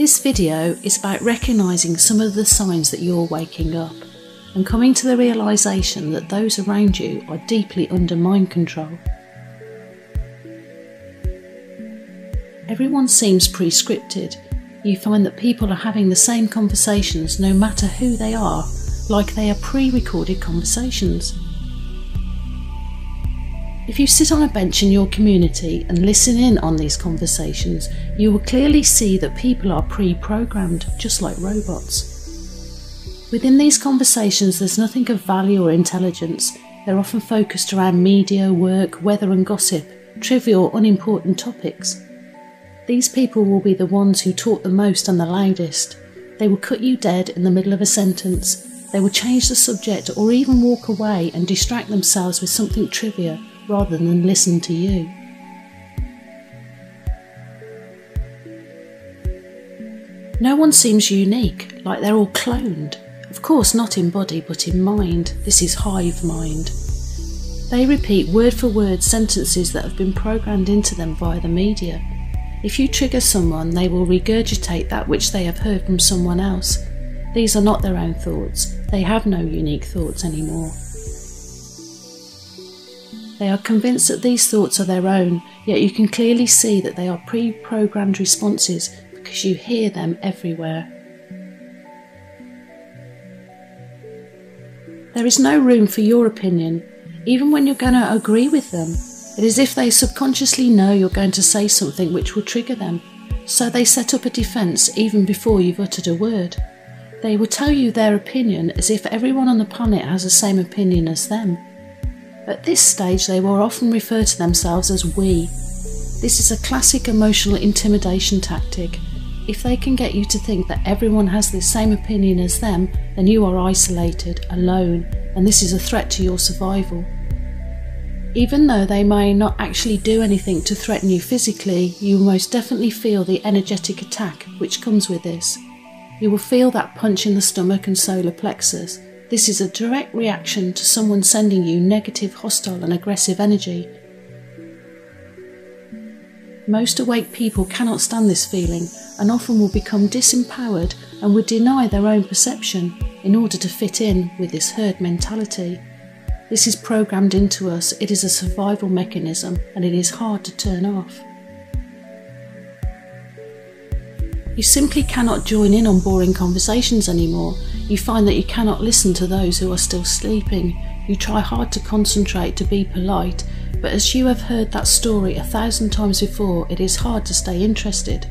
This video is about recognising some of the signs that you're waking up and coming to the realisation that those around you are deeply under mind control. Everyone seems pre scripted. You find that people are having the same conversations no matter who they are, like they are pre recorded conversations. If you sit on a bench in your community and listen in on these conversations, you will clearly see that people are pre programmed, just like robots. Within these conversations, there's nothing of value or intelligence. They're often focused around media, work, weather, and gossip, trivial, unimportant topics. These people will be the ones who talk the most and the loudest. They will cut you dead in the middle of a sentence. They will change the subject or even walk away and distract themselves with something trivial rather than listen to you. No one seems unique, like they're all cloned. Of course, not in body, but in mind. This is hive mind. They repeat word for word sentences that have been programmed into them via the media. If you trigger someone, they will regurgitate that which they have heard from someone else. These are not their own thoughts, they have no unique thoughts anymore. They are convinced that these thoughts are their own, yet you can clearly see that they are pre programmed responses because you hear them everywhere. There is no room for your opinion, even when you're going to agree with them. It is if they subconsciously know you're going to say something which will trigger them, so they set up a defence even before you've uttered a word. They will tell you their opinion as if everyone on the planet has the same opinion as them. At this stage, they will often refer to themselves as we. This is a classic emotional intimidation tactic. If they can get you to think that everyone has the same opinion as them, then you are isolated, alone, and this is a threat to your survival. Even though they may not actually do anything to threaten you physically, you will most definitely feel the energetic attack which comes with this. You will feel that punch in the stomach and solar plexus, this is a direct reaction to someone sending you negative, hostile, and aggressive energy. Most awake people cannot stand this feeling and often will become disempowered and would deny their own perception in order to fit in with this herd mentality. This is programmed into us, it is a survival mechanism, and it is hard to turn off. You simply cannot join in on boring conversations anymore you find that you cannot listen to those who are still sleeping. You try hard to concentrate to be polite, but as you have heard that story a thousand times before, it is hard to stay interested.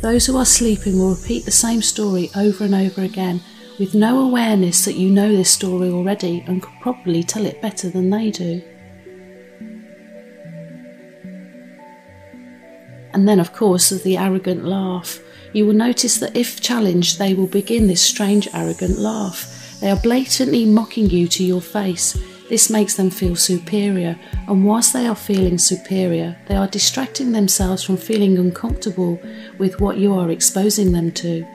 Those who are sleeping will repeat the same story over and over again with no awareness that you know this story already and could probably tell it better than they do. And then, of course, there's the arrogant laugh you will notice that if challenged, they will begin this strange, arrogant laugh. They are blatantly mocking you to your face. This makes them feel superior, and whilst they are feeling superior, they are distracting themselves from feeling uncomfortable with what you are exposing them to.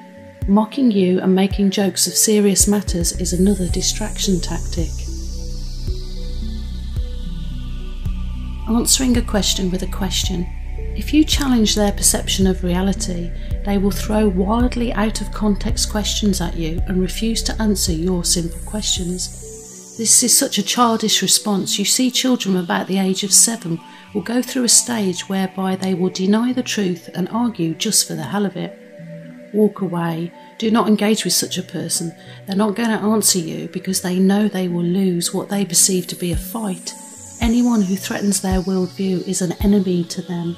Mocking you and making jokes of serious matters is another distraction tactic. Answering a question with a question. If you challenge their perception of reality, they will throw wildly out of context questions at you and refuse to answer your simple questions. This is such a childish response. You see, children about the age of seven will go through a stage whereby they will deny the truth and argue just for the hell of it. Walk away. Do not engage with such a person. They're not going to answer you because they know they will lose what they perceive to be a fight. Anyone who threatens their worldview is an enemy to them.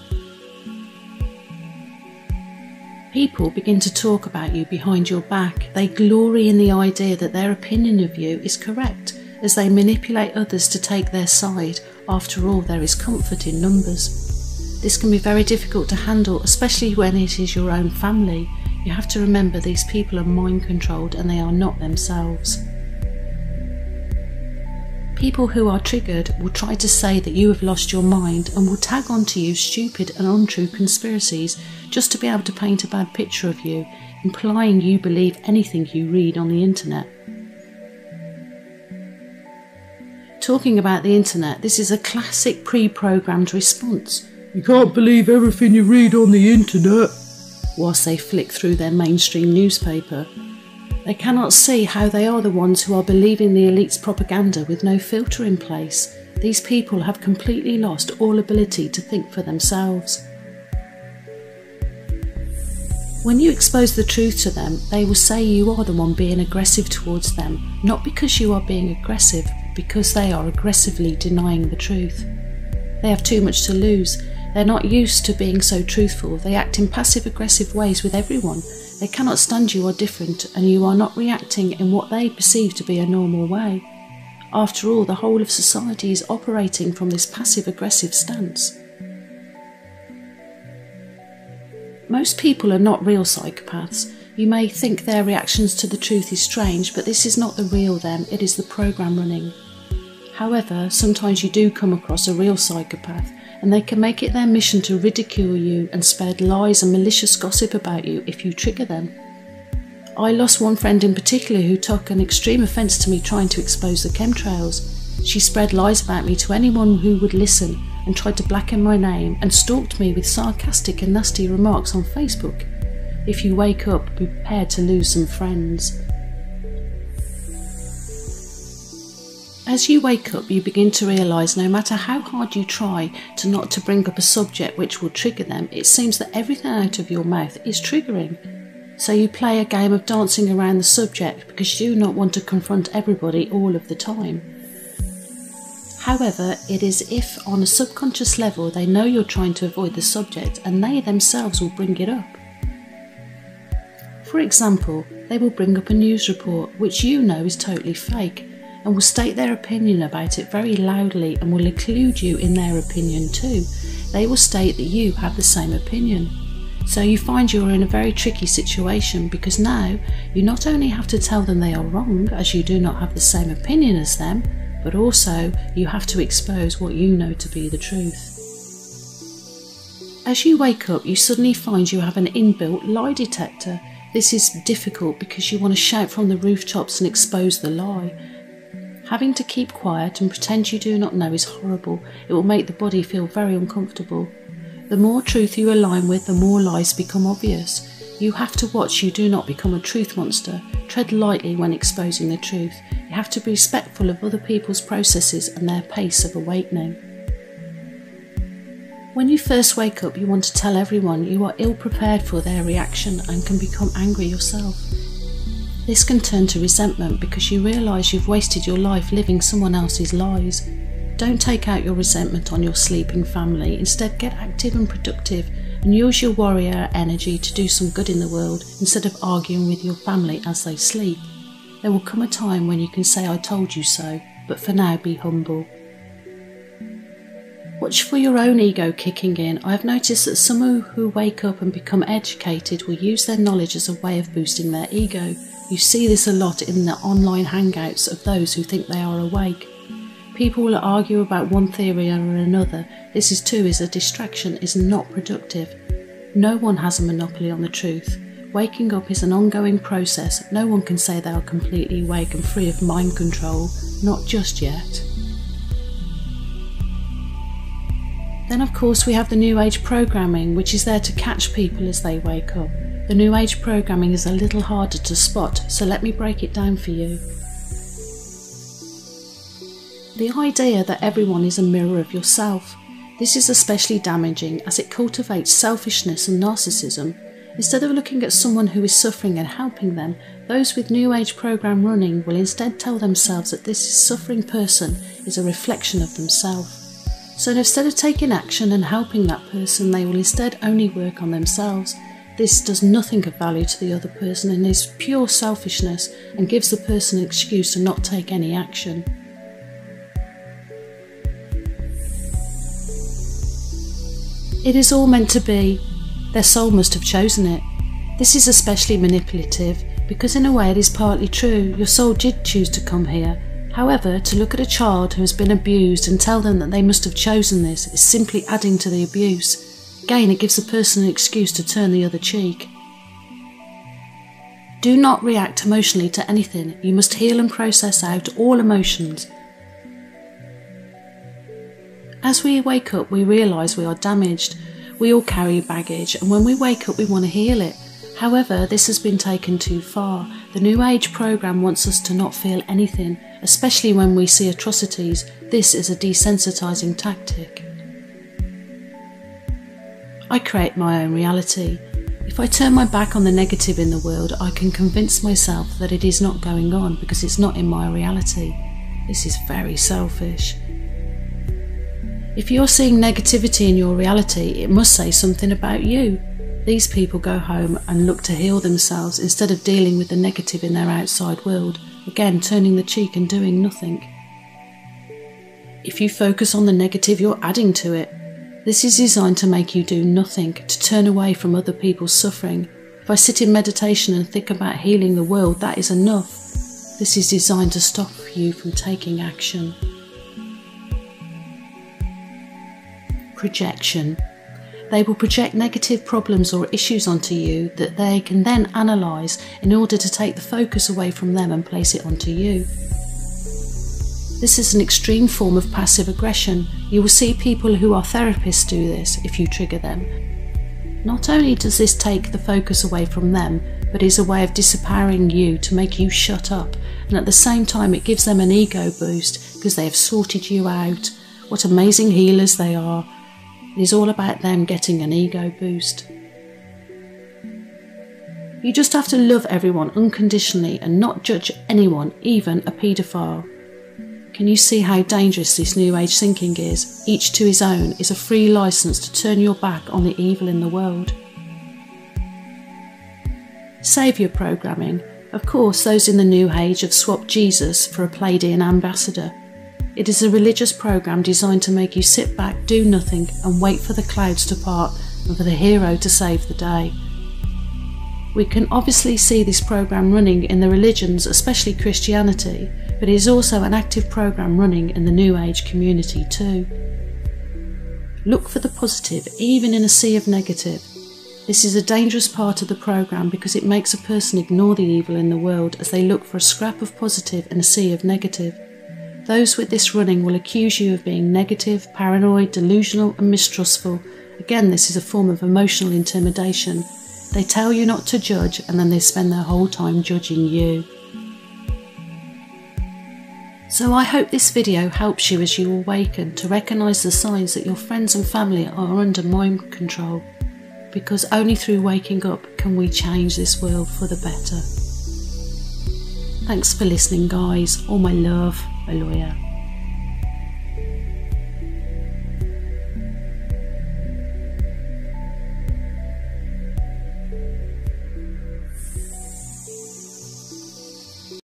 People begin to talk about you behind your back. They glory in the idea that their opinion of you is correct as they manipulate others to take their side. After all, there is comfort in numbers. This can be very difficult to handle, especially when it is your own family. You have to remember these people are mind controlled and they are not themselves. People who are triggered will try to say that you have lost your mind and will tag onto you stupid and untrue conspiracies just to be able to paint a bad picture of you, implying you believe anything you read on the internet. Talking about the internet, this is a classic pre programmed response. You can't believe everything you read on the internet. Whilst they flick through their mainstream newspaper, they cannot see how they are the ones who are believing the elite's propaganda with no filter in place. These people have completely lost all ability to think for themselves. When you expose the truth to them, they will say you are the one being aggressive towards them, not because you are being aggressive, because they are aggressively denying the truth. They have too much to lose. They're not used to being so truthful. They act in passive aggressive ways with everyone, they cannot stand you are different and you are not reacting in what they perceive to be a normal way. After all, the whole of society is operating from this passive aggressive stance. Most people are not real psychopaths. You may think their reactions to the truth is strange, but this is not the real them, it is the program running. However, sometimes you do come across a real psychopath and they can make it their mission to ridicule you and spread lies and malicious gossip about you if you trigger them. I lost one friend in particular who took an extreme offence to me trying to expose the chemtrails. She spread lies about me to anyone who would listen and tried to blacken my name and stalked me with sarcastic and nasty remarks on Facebook. If you wake up, be prepared to lose some friends. As you wake up, you begin to realise no matter how hard you try to not to bring up a subject which will trigger them, it seems that everything out of your mouth is triggering. So you play a game of dancing around the subject because you do not want to confront everybody all of the time. However, it is if on a subconscious level they know you're trying to avoid the subject and they themselves will bring it up. For example, they will bring up a news report which you know is totally fake and will state their opinion about it very loudly and will include you in their opinion too. They will state that you have the same opinion. So you find you're in a very tricky situation because now you not only have to tell them they are wrong as you do not have the same opinion as them, but also you have to expose what you know to be the truth. As you wake up, you suddenly find you have an inbuilt lie detector. This is difficult because you want to shout from the rooftops and expose the lie, Having to keep quiet and pretend you do not know is horrible. It will make the body feel very uncomfortable. The more truth you align with, the more lies become obvious. You have to watch you do not become a truth monster. Tread lightly when exposing the truth. You have to be respectful of other people's processes and their pace of awakening. When you first wake up, you want to tell everyone you are ill prepared for their reaction and can become angry yourself. This can turn to resentment because you realise you've wasted your life living someone else's lies. Don't take out your resentment on your sleeping family, instead, get active and productive and use your warrior energy to do some good in the world instead of arguing with your family as they sleep. There will come a time when you can say, I told you so, but for now, be humble. Watch for your own ego kicking in. I have noticed that some who wake up and become educated will use their knowledge as a way of boosting their ego. You see this a lot in the online hangouts of those who think they are awake. People will argue about one theory or another. This is too is a distraction, is not productive. No one has a monopoly on the truth. Waking up is an ongoing process. No one can say they are completely awake and free of mind control, not just yet. Then, of course, we have the New Age programming, which is there to catch people as they wake up. The New Age programming is a little harder to spot, so let me break it down for you. The idea that everyone is a mirror of yourself. This is especially damaging as it cultivates selfishness and narcissism. Instead of looking at someone who is suffering and helping them, those with New Age program running will instead tell themselves that this suffering person is a reflection of themselves. So instead of taking action and helping that person, they will instead only work on themselves this does nothing of value to the other person and is pure selfishness and gives the person an excuse to not take any action. It is all meant to be. Their soul must have chosen it. This is especially manipulative because, in a way, it is partly true. Your soul did choose to come here. However, to look at a child who has been abused and tell them that they must have chosen this is simply adding to the abuse. Again, it gives the person an excuse to turn the other cheek. Do not react emotionally to anything. You must heal and process out all emotions. As we wake up, we realise we are damaged. We all carry baggage, and when we wake up, we want to heal it. However, this has been taken too far. The New Age program wants us to not feel anything, especially when we see atrocities. This is a desensitising tactic. I create my own reality. If I turn my back on the negative in the world, I can convince myself that it is not going on because it's not in my reality. This is very selfish. If you're seeing negativity in your reality, it must say something about you. These people go home and look to heal themselves instead of dealing with the negative in their outside world, again turning the cheek and doing nothing. If you focus on the negative, you're adding to it. This is designed to make you do nothing, to turn away from other people's suffering. If I sit in meditation and think about healing the world, that is enough. This is designed to stop you from taking action. projection. They will project negative problems or issues onto you that they can then analyse in order to take the focus away from them and place it onto you. This is an extreme form of passive aggression. You will see people who are therapists do this if you trigger them. Not only does this take the focus away from them, but is a way of disempowering you to make you shut up, and at the same time, it gives them an ego boost because they have sorted you out. What amazing healers they are, it is all about them getting an ego boost. You just have to love everyone unconditionally and not judge anyone, even a paedophile. Can you see how dangerous this New Age thinking is? Each to his own is a free license to turn your back on the evil in the world. Saviour programming. Of course, those in the New Age have swapped Jesus for a Pleiadian ambassador it is a religious program designed to make you sit back, do nothing, and wait for the clouds to part and for the hero to save the day. We can obviously see this program running in the religions, especially Christianity, but it is also an active program running in the New Age community too. Look for the positive, even in a sea of negative. This is a dangerous part of the program because it makes a person ignore the evil in the world as they look for a scrap of positive in a sea of negative. Those with this running will accuse you of being negative, paranoid, delusional, and mistrustful. Again, this is a form of emotional intimidation. They tell you not to judge and then they spend their whole time judging you. So I hope this video helps you as you awaken to recognise the signs that your friends and family are under mind control. Because only through waking up can we change this world for the better. Thanks for listening guys, all my love. Aloya.